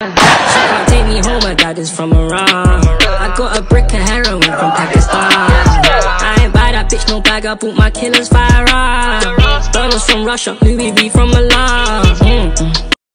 She can't take me home, my dad is from Iran. I got a brick of heroin from Pakistan. I ain't buy that bitch no bag, I bought my killers fire. Dollars from Russia, Louis V from Milan.